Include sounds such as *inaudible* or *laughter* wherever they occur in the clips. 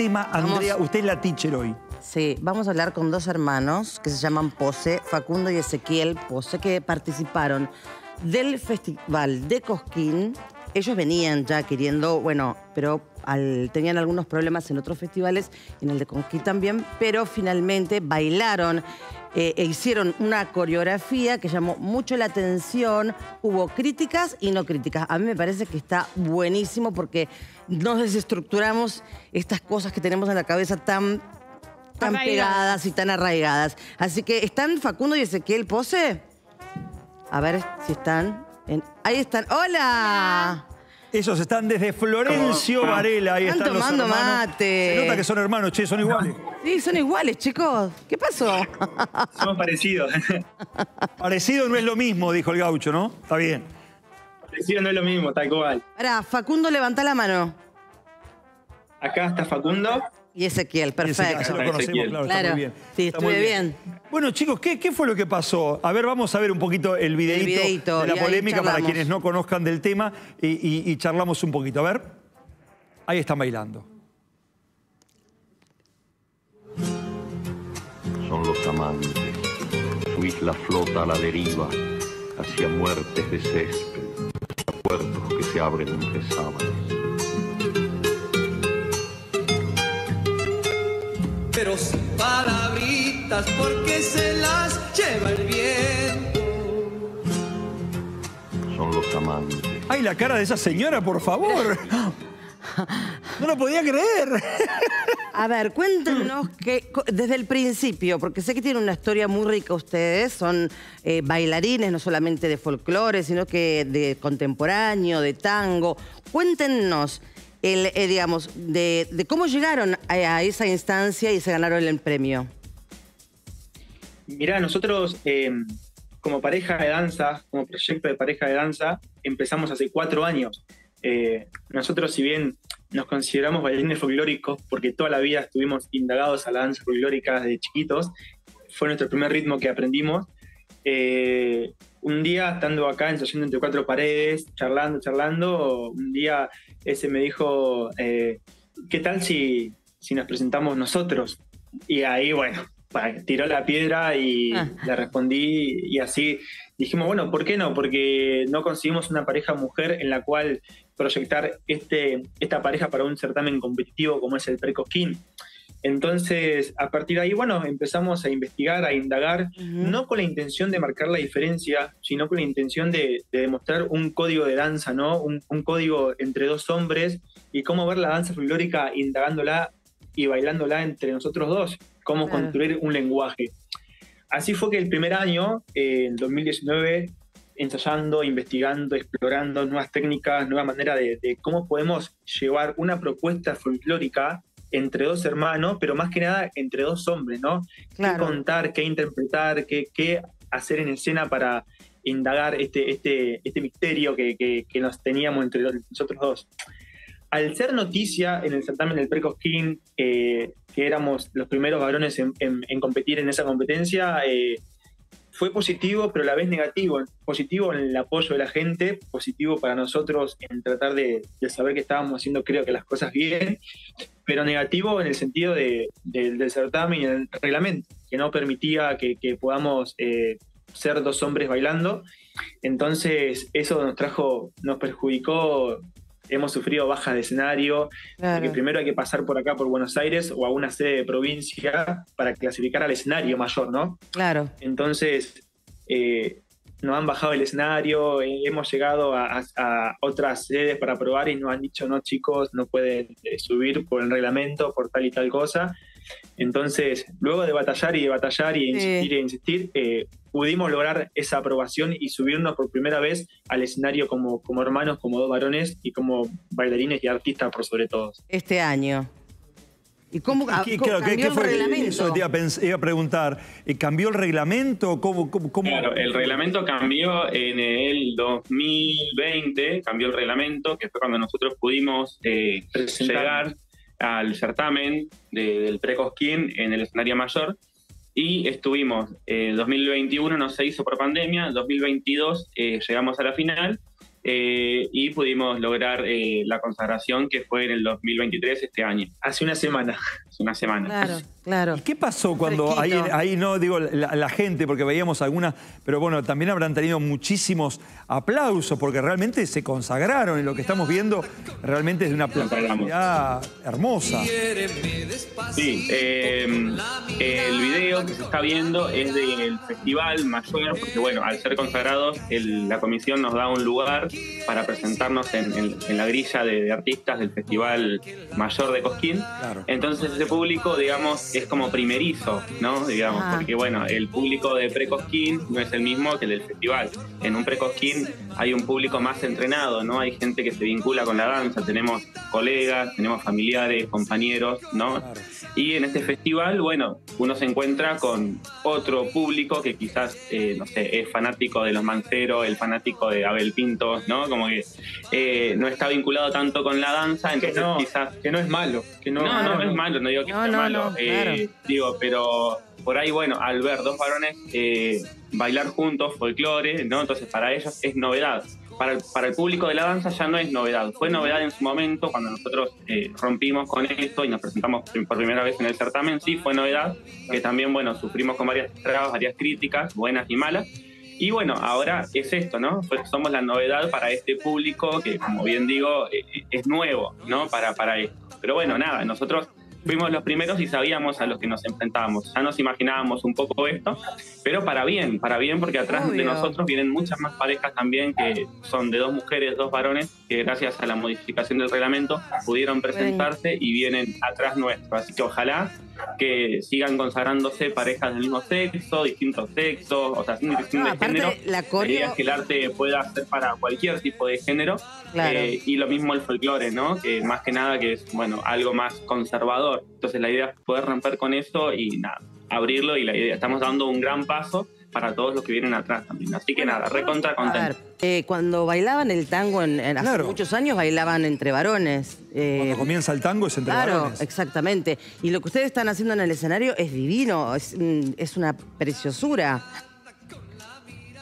tema, Andrea? Usted es la teacher hoy. Sí, vamos a hablar con dos hermanos que se llaman Pose, Facundo y Ezequiel Pose, que participaron del Festival de Cosquín. Ellos venían ya queriendo, bueno, pero tenían algunos problemas en otros festivales, en el de Cosquín también, pero finalmente bailaron eh, e hicieron una coreografía que llamó mucho la atención. Hubo críticas y no críticas. A mí me parece que está buenísimo porque nos desestructuramos estas cosas que tenemos en la cabeza tan, tan pegadas y tan arraigadas. Así que, ¿están Facundo y Ezequiel Pose? A ver si están. Ahí están. ¡Hola! Esos están desde Florencio Varela. Ahí están, tomando mate. Se nota que son hermanos, che, son iguales. Sí, son iguales, chicos. ¿Qué pasó? *laughs* Somos parecidos. *laughs* Parecido no es lo mismo, dijo el gaucho, ¿no? Está bien. Parecido no es lo mismo, tal cual. Ahora, Facundo, levanta la mano. Acá está Facundo. Y Ezequiel, perfecto. lo conocemos, claro, está muy bien. Sí, estuve bien. Bueno, chicos, ¿qué, ¿qué, fue lo que pasó? A ver, vamos a ver un poquito el videito, de la polémica para quienes no conozcan del tema y, charlamos un poquito. A ver, ahí están bailando. Son los amantes. Su isla flota a la deriva hacia muertes de césped, puertos que se abren entre sábanas. Pero sin palabritas porque se las lleva el viento. Son los amantes. ¡Ay, la cara de esa señora, por favor! No lo podía creer. A ver, cuéntenos que desde el principio, porque sé que tienen una historia muy rica ustedes, son eh, bailarines no solamente de folclore, sino que de contemporáneo, de tango. Cuéntenos el, eh, digamos, de, cómo llegaron a, esa instancia y se ganaron el premio. Mirá, nosotros em, como pareja de danza, como proyecto de pareja de danza, empezamos hace cuatro años. Eh, nosotros, si bien nos consideramos bailarines folclóricos, porque toda la vida estuvimos indagados a la danza folclórica desde chiquitos, fue nuestro primer ritmo que aprendimos. Eh, un día, estando acá ensayando entre cuatro paredes, charlando, charlando, un día ese me dijo, eh, ¿qué tal si, si nos presentamos nosotros? Y ahí, bueno, tiró la piedra y ah. le respondí y así dijimos, bueno, ¿por qué no? Porque no conseguimos una pareja mujer en la cual proyectar este, esta pareja para un certamen competitivo como es el Precosquín. Entonces, a partir de ahí, bueno, empezamos a investigar, a indagar, no con la intención de marcar la diferencia, sino con la intención de, demostrar un código de danza, ¿no? Un, código entre dos hombres y cómo ver la danza folclórica indagándola y bailándola entre nosotros dos, cómo construir un lenguaje. Así fue que el primer año, en 2019, ensayando, investigando, explorando nuevas técnicas, nueva manera de, de cómo podemos llevar una propuesta folclórica entre dos hermanos, pero más que nada entre dos hombres, ¿no? Qué contar, qué interpretar, qué, qué, hacer en escena para indagar este, este, este misterio que, que, nos teníamos entre nosotros dos. Al ser noticia en el certamen del Precosquín, eh, que éramos los primeros varones en, en, competir en esa competencia, eh, fue positivo, pero a la vez negativo. Positivo en el apoyo de la gente, positivo para nosotros en tratar de, saber que estábamos haciendo, creo que las cosas bien, pero negativo en el sentido de, del certamen y el reglamento, que no permitía que, podamos eh, ser dos hombres bailando. Entonces, eso nos trajo, nos perjudicó hemos sufrido bajas de escenario, porque primero hay que pasar por acá, por Buenos Aires o a una sede de provincia para clasificar al escenario mayor, ¿no? Claro. Entonces, eh, nos han bajado el escenario, eh, hemos llegado a, otras sedes para probar y nos han dicho, no chicos, no pueden eh, subir por el reglamento, por tal y tal cosa. Entonces, luego de batallar y de batallar y insistir e insistir, pudimos lograr esa aprobación y subirnos por primera vez al escenario como, como hermanos, como dos varones y como bailarines y artistas por sobre todo. Este año. ¿Y cómo, cambió el reglamento? Eso te iba a, preguntar. ¿Cambió el reglamento? ¿Cómo, Claro, el reglamento cambió en el 2020, cambió el reglamento, que fue cuando nosotros pudimos eh, llegar al certamen del Precosquín en el escenario mayor y estuvimos, en 2021 no se hizo por pandemia, 2022 eh, llegamos a la final eh, y pudimos lograr eh, la consagración que fue en el 2023, este año. Hace una semana. Hace una semana. Claro, claro. ¿Y qué pasó cuando ahí, ahí, no digo la, gente, porque veíamos algunas, pero bueno, también habrán tenido muchísimos aplausos porque realmente se consagraron y lo que estamos viendo realmente es de una pluralidad hermosa. Sí, eh, el video que se está viendo es del Festival Mayor, porque bueno, al ser consagrados, la comisión nos da un lugar para presentarnos en, la grilla de, artistas del Festival Mayor de Cosquín. Entonces ese público, digamos, es como primerizo, ¿no? Digamos, ah. porque bueno, el público de Pre-Cosquín no es el mismo que el del festival. En un Pre-Cosquín hay un público más entrenado, ¿no? Hay gente que se vincula con la danza, tenemos colegas, tenemos familiares, compañeros, ¿no? Y en este festival, bueno, uno se encuentra con otro público que quizás, eh, no sé, es fanático de los Manceros, el fanático de Abel Pintos, ¿no? Como que eh, no está vinculado tanto con la danza, entonces que no, quizás... Que no es malo. Que no, no, no, es malo, no digo que sea malo. Eh, digo, pero por ahí, bueno, al ver dos varones bailar juntos folclore, ¿no? Entonces para ellos es novedad para el, público de la danza ya no es novedad. Fue novedad en su momento cuando nosotros eh, rompimos con esto y nos presentamos por primera vez en el certamen. Sí, fue novedad, que también, bueno, sufrimos con varias trabas, varias críticas, buenas y malas. Y bueno, ahora es esto, ¿no? somos la novedad para este público que, como bien digo, eh, es nuevo, ¿no? Para, para esto. Pero bueno, nada, nosotros fuimos los primeros y sabíamos a los que nos enfrentábamos. Ya nos imaginábamos un poco esto, pero para bien, para bien, porque atrás de nosotros vienen muchas más parejas también que son de dos mujeres, dos varones, que gracias a la modificación del reglamento pudieron presentarse y vienen atrás nuestro. Así que ojalá que sigan consagrándose parejas del mismo sexo, distintos sexos, o sea, sin distinción de género. La, idea es que el arte pueda ser para cualquier tipo de género. Eh, y lo mismo el folclore, ¿no? Que más que nada que es, bueno, algo más conservador. Entonces la idea es poder romper con eso y nada, abrirlo y la idea, estamos dando un gran paso para todos los que vienen atrás también. Así que nada, recontra contento. Eh, cuando bailaban el tango en, hace muchos años, bailaban entre varones. Eh, cuando comienza el tango es entre varones. Claro, exactamente. Y lo que ustedes están haciendo en el escenario es divino, es, mm, una preciosura.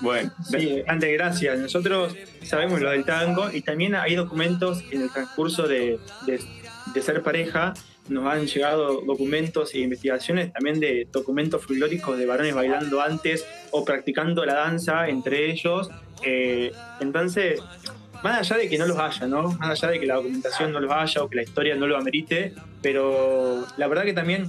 Bueno, sí, antes gracias. Nosotros sabemos lo del tango y también hay documentos en el transcurso de, de ser pareja nos han llegado documentos e investigaciones también de documentos folclóricos de varones bailando antes o practicando la danza entre ellos. Entonces, más allá de que no los haya, ¿no? Más allá de que la documentación no los haya o que la historia no lo amerite, pero la verdad que también...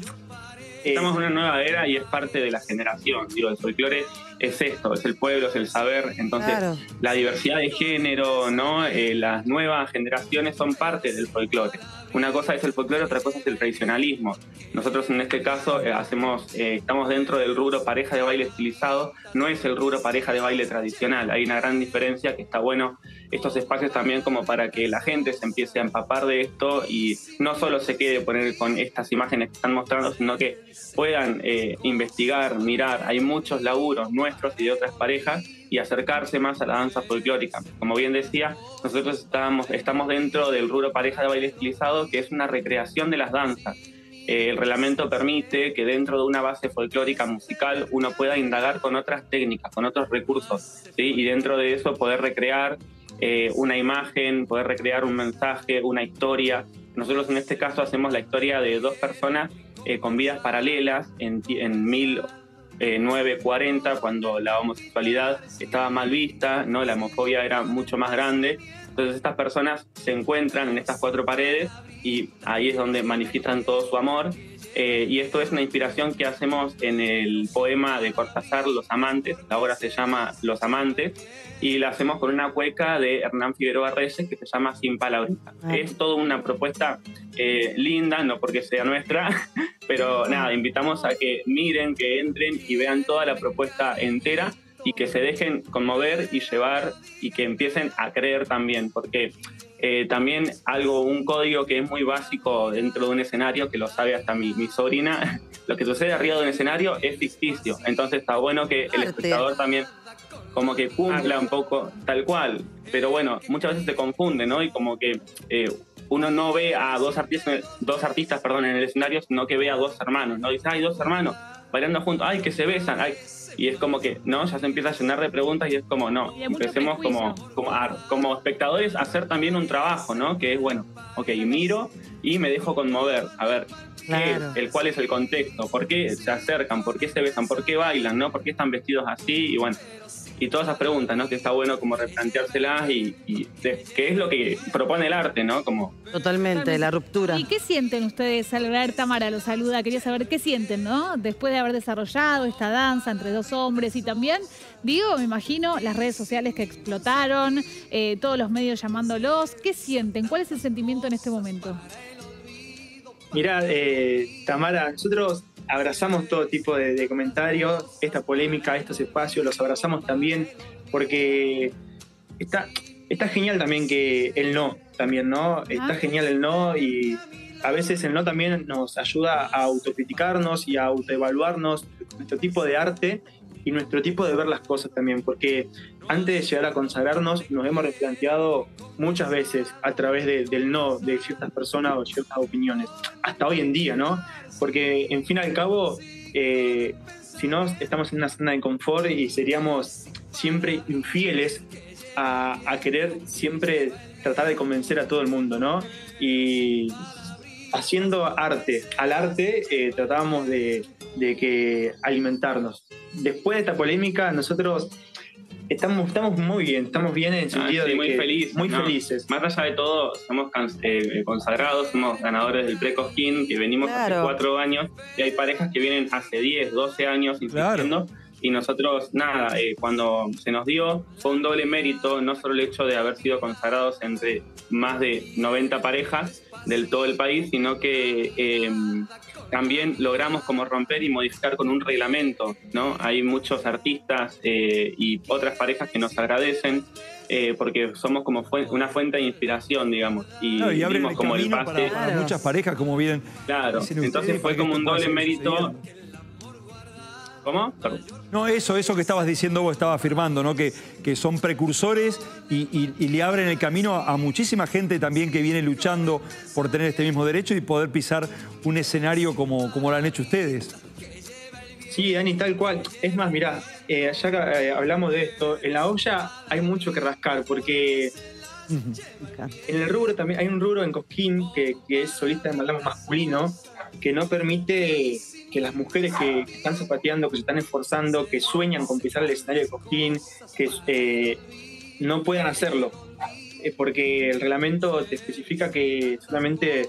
Eh, Estamos en una nueva era y es parte de la generación. Digo, el folclore es esto, es el pueblo, es el saber. Entonces, la diversidad de género, ¿no? Eh, las nuevas generaciones son parte del folclore. Una cosa es el folclore, otra cosa es el tradicionalismo. Nosotros en este caso eh, hacemos, eh, estamos dentro del rubro pareja de baile estilizado, no es el rubro pareja de baile tradicional. Hay una gran diferencia que está bueno estos espacios también como para que la gente se empiece a empapar de esto y no solo se quede con estas imágenes que están mostrando, sino que puedan eh, investigar, mirar. Hay muchos laburos nuestros y de otras parejas y acercarse más a la danza folclórica. Como bien decía, nosotros estamos, estamos dentro del rubro pareja de baile estilizado, que es una recreación de las danzas. Eh, el reglamento permite que dentro de una base folclórica musical uno pueda indagar con otras técnicas, con otros recursos, ¿sí? y dentro de eso poder recrear eh, una imagen, poder recrear un mensaje, una historia. Nosotros en este caso hacemos la historia de dos personas eh, con vidas paralelas en, en 1940, cuando la homosexualidad estaba mal vista, ¿no? la homofobia era mucho más grande. Entonces estas personas se encuentran en estas cuatro paredes y ahí es donde manifiestan todo su amor. Eh, y esto es una inspiración que hacemos en el poema de Cortázar, Los Amantes. La obra se llama Los Amantes y la hacemos con una cueca de Hernán Figueroa Reyes que se llama Sin Palabrita. Ah. Es toda una propuesta eh, linda, no porque sea nuestra, *laughs* pero nada, invitamos a que miren, que entren y vean toda la propuesta entera y que se dejen conmover y llevar y que empiecen a creer también, porque eh, también algo, un código que es muy básico dentro de un escenario, que lo sabe hasta mi, mi sobrina, *laughs* lo que sucede arriba de un escenario es ficticio, entonces está bueno que el espectador también como que cumpla un poco tal cual. Pero bueno, muchas veces se confunde, ¿no? Y como que eh, uno no ve a dos artistas, dos artistas perdón, en el escenario, sino que ve a dos hermanos, ¿no? Dice, ay, dos hermanos bailando juntos, ay, que se besan, ay. Y es como que, ¿no? Ya se empieza a llenar de preguntas y es como, no, empecemos como, como, a- como espectadores a hacer también un trabajo, ¿no? Que es, bueno, ok, miro y me dejo conmover, a ver, ¿qué Claro. el, cuál es el contexto, por qué se acercan, por qué se besan, por qué bailan, ¿no? ¿Por qué están vestidos así? Y bueno, y todas esas preguntas, ¿no? Que está bueno como replanteárselas y, y de- que es lo que propone el arte, ¿no? Como Totalmente, la ruptura. ¿Y qué sienten ustedes al ver Tamara lo saluda? Quería saber qué sienten, ¿no? Después de haber desarrollado esta danza entre dos hombres y también, digo, me imagino, las redes sociales que explotaron, eh, todos los medios llamándolos. ¿Qué sienten? ¿Cuál es el sentimiento en este momento? Mirá, eh, Tamara, nosotros abrazamos todo tipo de, de comentarios, esta polémica, estos espacios, los abrazamos también porque está, está genial también que el no, también, ¿no? Está Ah. genial el no y a veces el no también nos ayuda a autocriticarnos y a autoevaluarnos nuestro tipo de arte y nuestro tipo de ver las cosas también, porque antes de llegar a consagrarnos nos hemos replanteado muchas veces a través de- del no de ciertas personas o ciertas opiniones, hasta hoy en día, ¿no? Porque en fin y al cabo, eh, si no, estamos en una zona de confort y seríamos siempre infieles a, a querer siempre tratar de convencer a todo el mundo, ¿no? Y haciendo arte al arte eh, tratábamos de, de que alimentarnos. Después de esta polémica, nosotros estamos, estamos muy bien, estamos bien en el Ah, sentido sí, de muy que- feliz, muy ¿no? felices. Más allá de todo, somos eh, consagrados, somos ganadores del Precosquín, que venimos Claro. hace cuatro años, y hay parejas que vienen hace 10, 12 años insistiendo, y nosotros, nada, eh, cuando se nos dio, fue un doble mérito, no solo el hecho de haber sido consagrados entre más de 90 parejas del todo el país, sino que eh, también logramos como romper y modificar con un reglamento, ¿no? Hay muchos artistas eh, y otras parejas que nos agradecen eh, porque somos como fue- una fuente de inspiración, digamos, y, Claro, y abren dimos el como el pase. para, para Claro. muchas parejas, como vienen. Claro, entonces fue como un doble mérito. ¿Cómo? Perdón. No, eso, eso que estabas diciendo vos, estabas afirmando, ¿no? Que, que son precursores y, y- y le abren el camino a, muchísima gente también que viene luchando por tener este mismo derecho y poder pisar un escenario como, como lo han hecho ustedes. Sí, Dani, tal cual. Es más, mirá, eh, ya que eh, hablamos de esto, en la olla hay mucho que rascar porque en el rubro también hay un rubro en Cosquín que, que es solista de malambo masculino que no permite que las mujeres que, están zapateando, que se están esforzando, que sueñan con pisar el escenario de Cosquín, que eh, no puedan hacerlo. Eh, porque el reglamento te especifica que solamente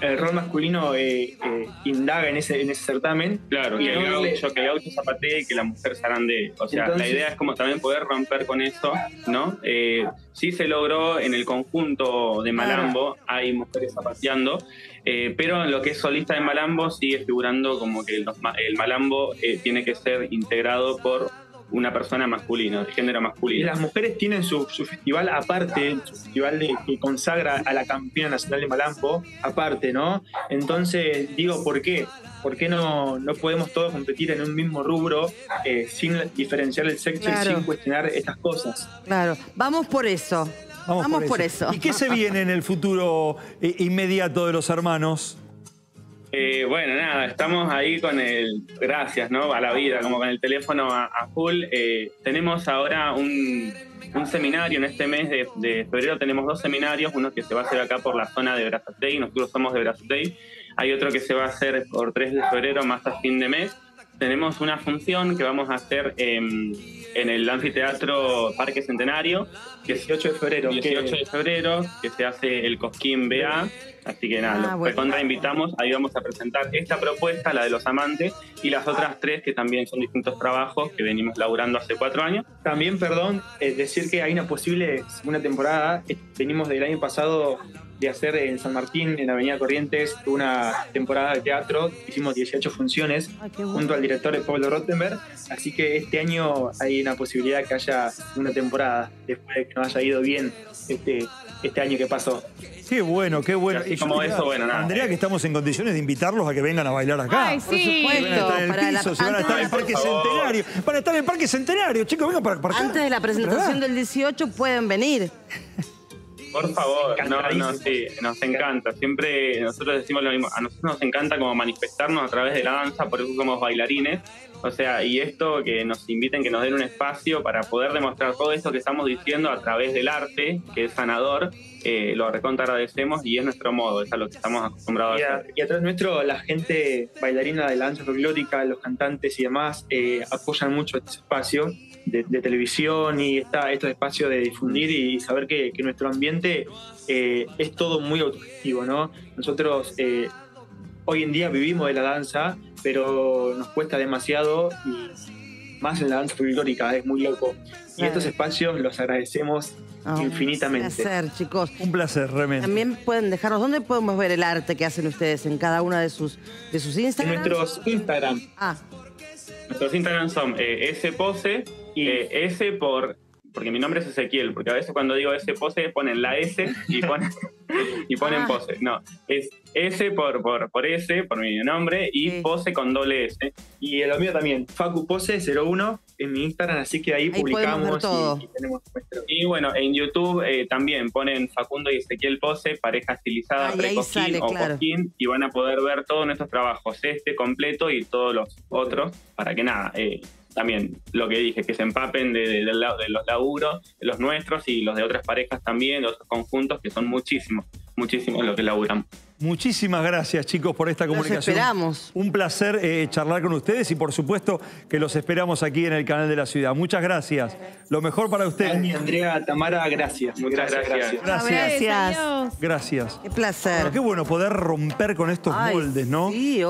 el rol masculino eh, eh, indaga en ese, en ese certamen. Claro, Y que el le- gaucho, que el gaucho zapatee y que la mujer se arandee. O sea, Entonces- la idea es como también poder romper con eso, ¿no? Eh, sí se logró en el conjunto de Malambo, hay mujeres zapateando, pero en lo que es solista de Malambo sigue figurando como que los el Malambo tiene que ser integrado por una persona masculina, de género Y masculino. las mujeres tienen su, su festival aparte, su festival de- que consagra a la campeona nacional de Malambo, aparte, ¿no? Entonces, digo, ¿por qué? ¿Por qué no, no podemos todos competir en un mismo rubro eh, sin diferenciar el sexo Claro. y sin cuestionar estas cosas? Claro, vamos por eso. Vamos, por, eso. ¿Y qué se viene en el futuro eh, inmediato de los hermanos? Eh, bueno, nada, estamos ahí con el, gracias, ¿no? A la vida, como con el teléfono a, full. Eh, tenemos ahora un, un seminario en este mes de, de febrero, tenemos dos seminarios, uno que se va a hacer acá por la zona de Brazatei, nosotros somos de Brazatei, hay otro que se va a hacer por 3 de febrero, más a fin de mes. Tenemos una función que vamos a hacer en, en el anfiteatro Parque Centenario, que es 18 de febrero. que- 18 de febrero, que se hace el Cosquín BA. Así que nada, Ah, los bueno. recontra invitamos. Ahí vamos a presentar esta propuesta, la de los amantes, y las otras tres que también son distintos trabajos que venimos laburando hace cuatro años. También, perdón, eh, decir que hay una posible segunda temporada. Eh, Venimos del año pasado de hacer en San Martín, en Avenida Corrientes, una temporada de teatro. Hicimos 18 funciones Ay, qué bueno. junto al director de Pablo Rottenberg. Así que este año hay una posibilidad que haya una temporada después de que nos haya ido bien este, este año que pasó. Qué bueno, qué bueno. Y como diría, eso, bueno, nada. Andrea, que estamos en condiciones de invitarlos a que vengan a bailar acá. Ay, Por sí. supuesto. Si van a estar en el Para la- piso, si van a estar en el Parque. Centenario. Van a estar en el Parque Centenario, chicos, vengan para, para acá. Antes de la presentación del 18 pueden venir. *laughs* Por favor, no, no, sí, nos encanta. Siempre nosotros decimos lo mismo. A nosotros nos encanta como manifestarnos a través de la danza, por eso somos bailarines. O sea, y esto que nos inviten, que nos den un espacio para poder demostrar todo esto que estamos diciendo a través del arte, que es sanador, eh, lo recontra agradecemos y es nuestro modo, es a lo que estamos acostumbrados Y, a a, hacer. y atrás nuestro, la gente bailarina de la danza folclórica, los cantantes y demás, eh, apoyan mucho este espacio de, de televisión y está estos espacios de difundir y saber que, que nuestro ambiente eh, es todo muy autogestivo, ¿no? Nosotros eh, hoy en día vivimos de la danza, pero nos cuesta demasiado y más en la danza folclórica, es muy loco. Y estos espacios los agradecemos Ah, infinitamente. Un placer, chicos. Un placer, realmente. También pueden dejarnos, ¿dónde podemos ver el arte que hacen ustedes en cada una de sus, de sus En Instagram? nuestros Instagram Ah, Nuestros Instagram son eh, S Pose, Y- eh, S por. Porque mi nombre es Ezequiel, porque a veces cuando digo S pose ponen la S y ponen, *laughs* y ponen Ah. pose. No, es S por, por, por S, por mi nombre, y Sí. pose con doble S. Y lo mío también, Facu Pose 01 en mi Instagram, así que ahí, Ahí podemos ver publicamos todo. y, y tenemos nuestro. Y bueno, en YouTube eh, también ponen Facundo y Ezequiel Pose, pareja estilizada, Ah, o claro. cosquín, y van a poder ver todos nuestros trabajos, este completo y todos los otros, para que nada, eh, también lo que dije, que se empapen de, de- del lado- de los laburos, de los nuestros y los de otras parejas también, de otros conjuntos, que son muchísimos, muchísimos los que laburan. Muchísimas gracias, chicos, por esta Los comunicación. esperamos. Un placer eh, charlar con ustedes y, por supuesto, que los esperamos aquí en el canal de la ciudad. Muchas gracias. Lo mejor para Dani, ustedes. Andrea, Tamara, gracias. Muchas gracias. Gracias. Gracias. Qué placer. Bueno, qué bueno poder romper con estos Ay, moldes, ¿no? Sí,